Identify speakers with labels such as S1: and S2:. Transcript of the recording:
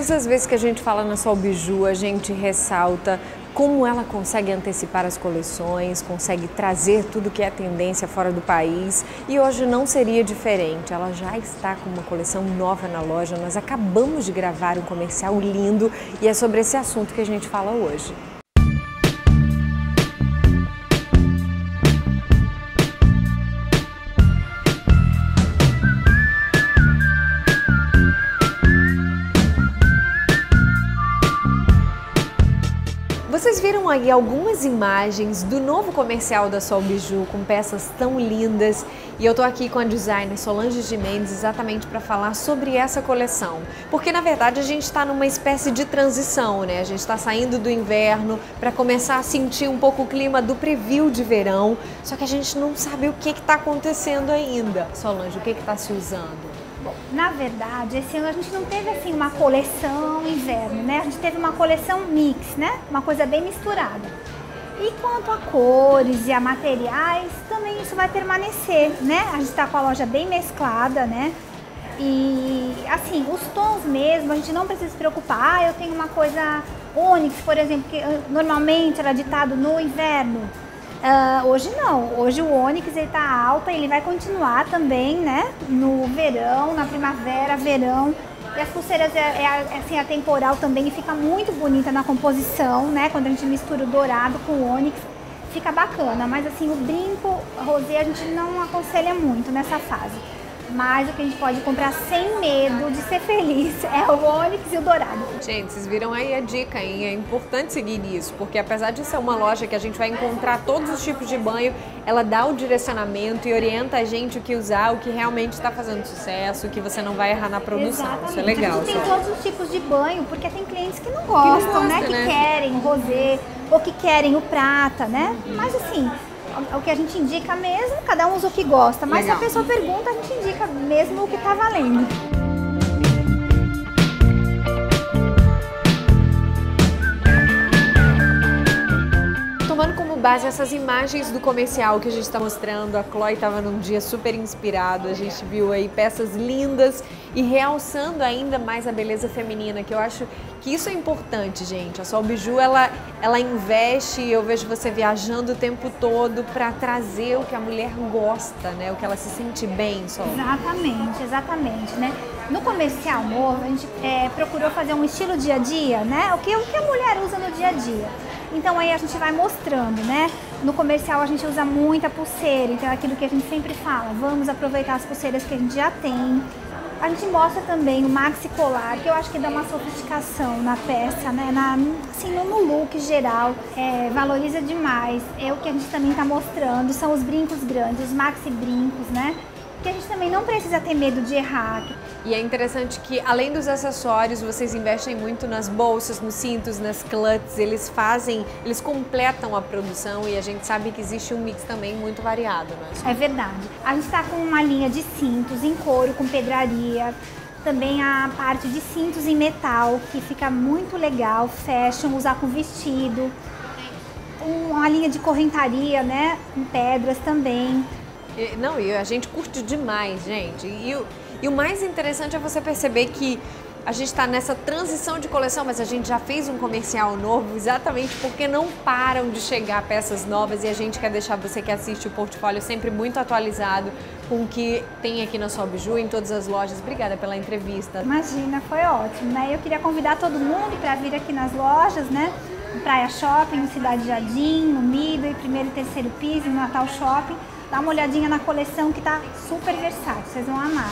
S1: Todas as vezes que a gente fala na Sol Biju, a gente ressalta como ela consegue antecipar as coleções, consegue trazer tudo que é tendência fora do país e hoje não seria diferente. Ela já está com uma coleção nova na loja. Nós acabamos de gravar um comercial lindo e é sobre esse assunto que a gente fala hoje. Vocês viram aí algumas imagens do novo comercial da Sol Biju com peças tão lindas e eu tô aqui com a designer Solange de Mendes exatamente para falar sobre essa coleção. Porque na verdade a gente está numa espécie de transição, né? A gente está saindo do inverno para começar a sentir um pouco o clima do preview de verão, só que a gente não sabe o que está acontecendo ainda. Solange, o que está se usando?
S2: Bom, na verdade, esse ano a gente não teve assim uma coleção inverno, né? A gente teve uma coleção mix, né? Uma coisa bem misturada. E quanto a cores e a materiais, também isso vai permanecer, né? A gente está com a loja bem mesclada, né? E assim, os tons mesmo, a gente não precisa se preocupar. Ah, eu tenho uma coisa Onix, por exemplo, que ah, normalmente era ditado no inverno. Uh, hoje não, hoje o Onix ele tá alta, ele vai continuar também, né? No verão, na primavera, verão. E as pulseiras é, é, assim, a temporal também fica muito bonita na composição, né? Quando a gente mistura o dourado com o Onix, fica bacana. Mas assim, o brinco rosé a gente não aconselha muito nessa fase. Mas o que a gente pode comprar sem medo de ser feliz é o Onix e o Dourado.
S1: Gente, vocês viram aí a dica, hein? É importante seguir isso, porque apesar de ser uma loja que a gente vai encontrar todos os tipos de banho, ela dá o direcionamento e orienta a gente o que usar, o que realmente está fazendo sucesso, o que você não vai errar na produção.
S2: Exatamente.
S1: Isso é legal.
S2: A gente tem todos os tipos de banho, porque tem clientes que não gostam, que não gosta, né? Que né? querem o rosé ou que querem o prata, né? Mas assim, o que a gente indica mesmo, cada um usa o que gosta. Mas Legal. se a pessoa pergunta, a gente indica mesmo o que está valendo.
S1: Tomando como base essas imagens do comercial que a gente está mostrando, a Chloe estava num dia super inspirado, a gente viu aí peças lindas e realçando ainda mais a beleza feminina, que eu acho que isso é importante, gente. A Sol Biju, ela, ela investe, eu vejo você viajando o tempo todo para trazer o que a mulher gosta, né? O que ela se sente bem, Sol.
S2: Exatamente, exatamente, né? No comercial novo, a gente é, procurou fazer um estilo dia a dia, né? O que, o que a mulher usa no dia a dia. Então aí a gente vai mostrando, né? No comercial a gente usa muita pulseira, então é aquilo que a gente sempre fala, vamos aproveitar as pulseiras que a gente já tem, a gente mostra também o maxi colar, que eu acho que dá uma sofisticação na peça, né? Na, assim, no look geral, é, valoriza demais. É o que a gente também está mostrando, são os brincos grandes, os maxi brincos, né? Também não precisa ter medo de errar.
S1: E é interessante que, além dos acessórios, vocês investem muito nas bolsas, nos cintos, nas clutches, eles fazem, eles completam a produção e a gente sabe que existe um mix também muito variado,
S2: né? É verdade. A gente está com uma linha de cintos em couro, com pedraria, também a parte de cintos em metal, que fica muito legal, fashion, usar com vestido. Uma linha de correntaria, né, com pedras também.
S1: E, não, e a gente curte demais, gente. E, e o mais interessante é você perceber que a gente está nessa transição de coleção, mas a gente já fez um comercial novo exatamente porque não param de chegar peças novas e a gente quer deixar você que assiste o portfólio sempre muito atualizado com o que tem aqui na Sobju, em todas as lojas. Obrigada pela entrevista.
S2: Imagina, foi ótimo, né? Eu queria convidar todo mundo para vir aqui nas lojas, né? No Praia Shopping, no Cidade Jardim, no Midway, primeiro e terceiro piso, no Natal Shopping Dá uma olhadinha na coleção que tá super versátil, vocês vão amar.